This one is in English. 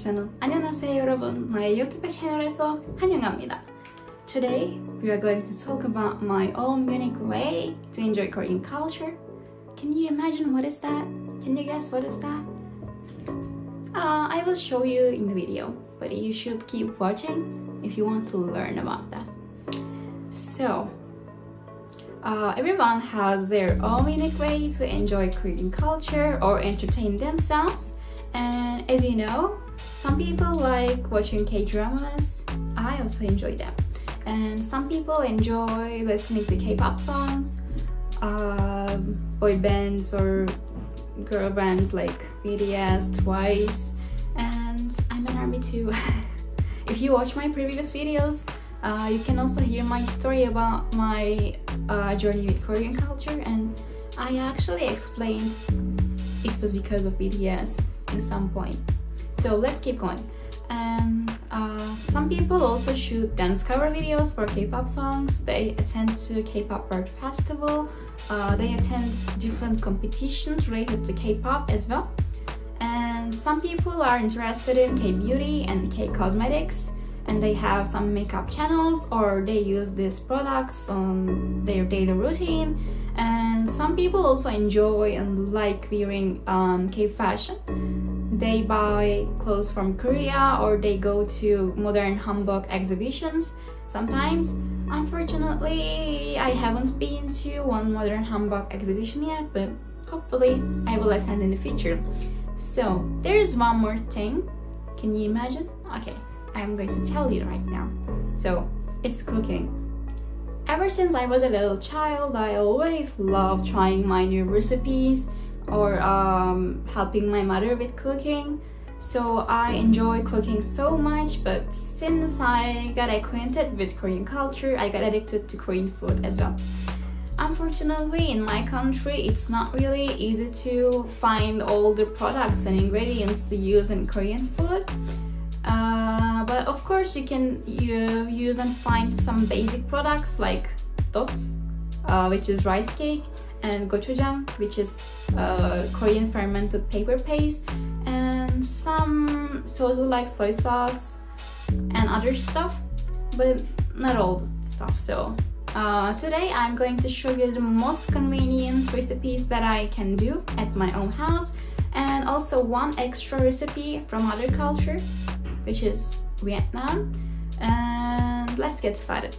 채널 안녕하세요 여러분 나의 유튜브 채널에서 환영합니다 Today we are going to talk about my own unique way to enjoy Korean culture Can you imagine what is that? Can you guess what is that? Uh, I will show you in the video but you should keep watching if you want to learn about that So uh, everyone has their own unique way to enjoy Korean culture or entertain themselves and as you know, some people like watching K-dramas. I also enjoy them. And some people enjoy listening to K-pop songs, uh, boy bands or girl bands like BTS, Twice, and I'm an ARMY too. if you watch my previous videos, uh, you can also hear my story about my uh, journey with Korean culture and I actually explained it was because of BTS at some point. So let's keep going. And uh, some people also shoot dance cover videos for K-pop songs. They attend to K-pop World Festival. Uh, they attend different competitions related to K-pop as well. And some people are interested in K-beauty and K-cosmetics and they have some makeup channels or they use these products on their daily routine and some people also enjoy and like wearing um, K-fashion they buy clothes from Korea or they go to modern hanbok exhibitions sometimes. Unfortunately, I haven't been to one modern hanbok exhibition yet, but hopefully I will attend in the future. So there's one more thing. Can you imagine? Okay, I'm going to tell you right now. So it's cooking. Ever since I was a little child, I always loved trying my new recipes or um, helping my mother with cooking. So I enjoy cooking so much, but since I got acquainted with Korean culture, I got addicted to Korean food as well. Unfortunately, in my country, it's not really easy to find all the products and ingredients to use in Korean food. Uh, but of course, you can you use and find some basic products like tteok, uh, which is rice cake, and gochujang, which is uh, Korean fermented paper paste, and some soju like soy sauce and other stuff, but not all the stuff. So uh, today I'm going to show you the most convenient recipes that I can do at my own house and also one extra recipe from other culture which is Vietnam and let's get started.